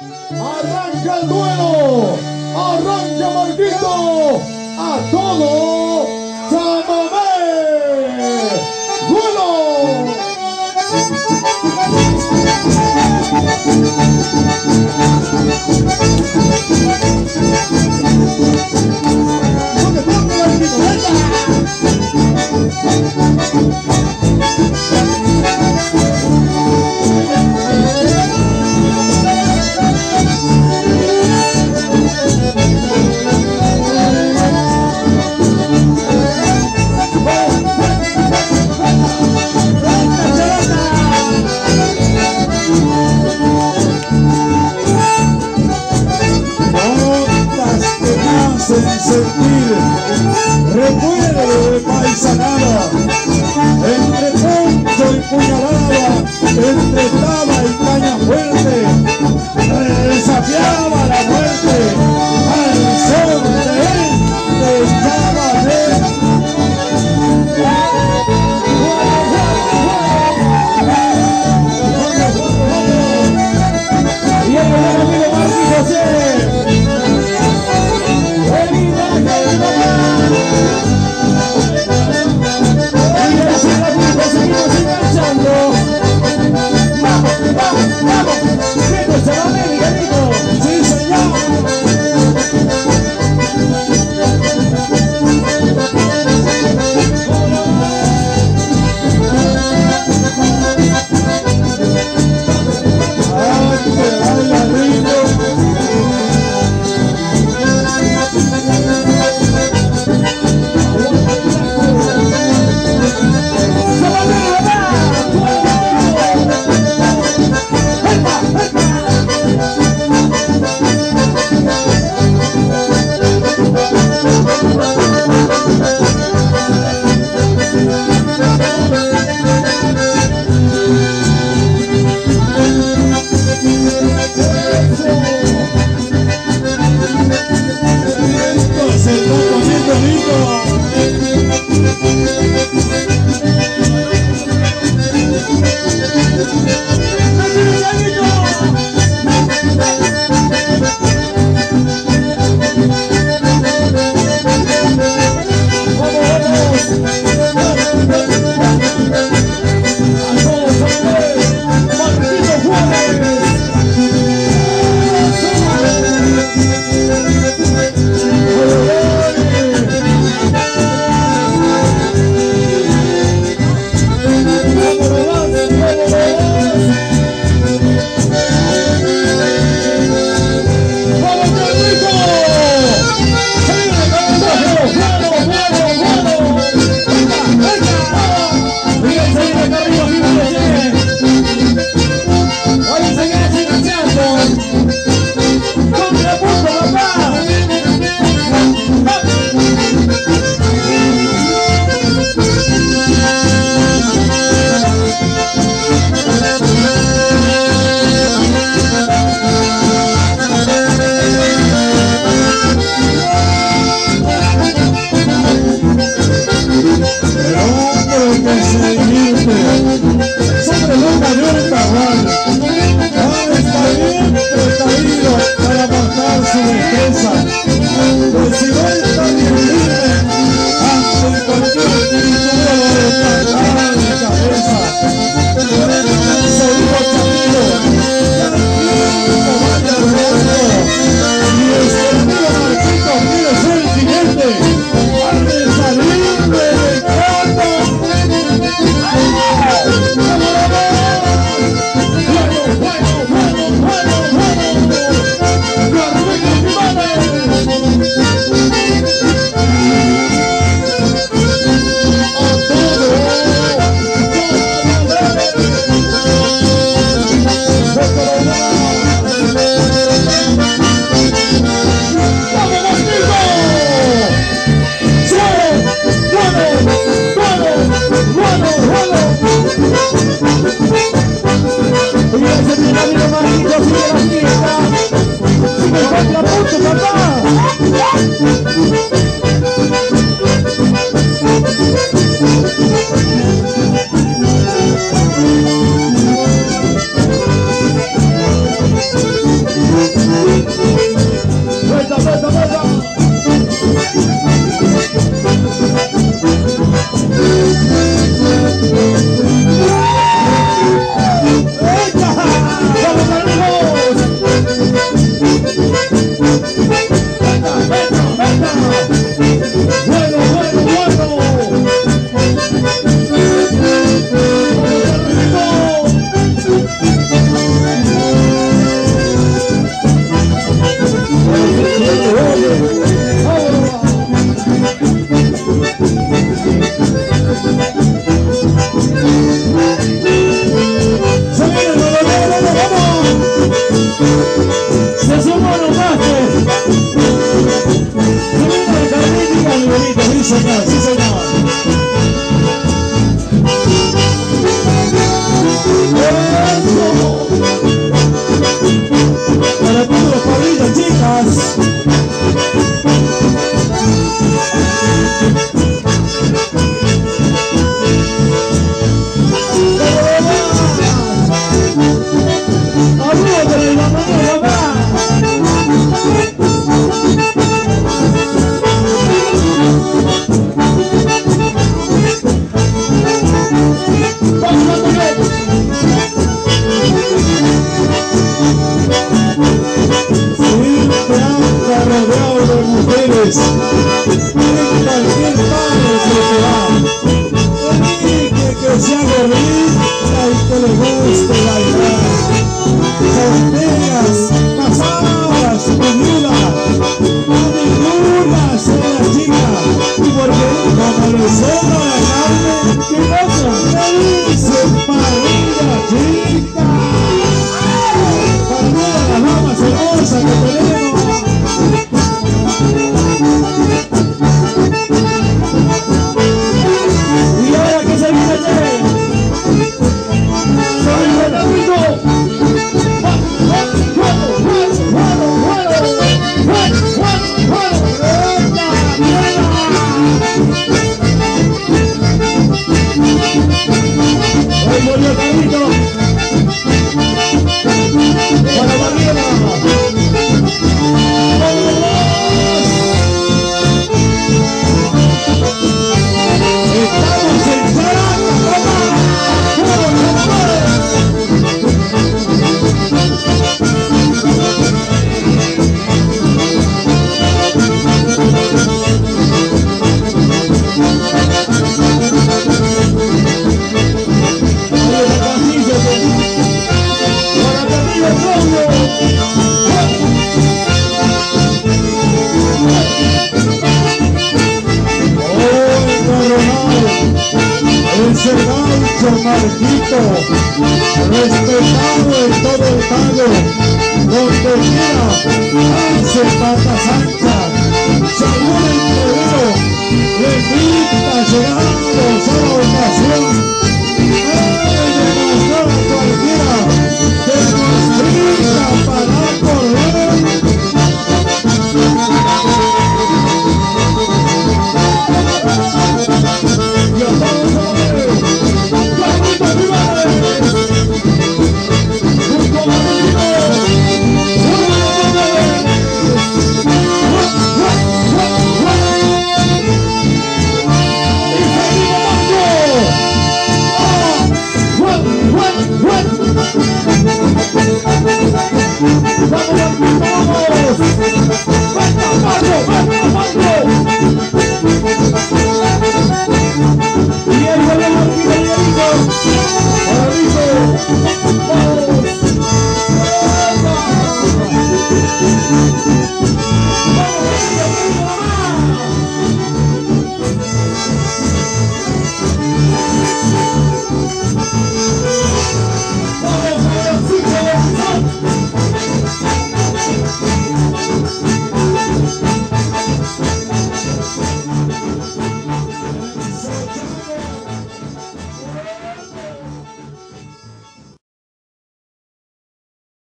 Arranca el duelo. Arranca Marquito. A todo. Chamamé. Duelo. always wait. Praise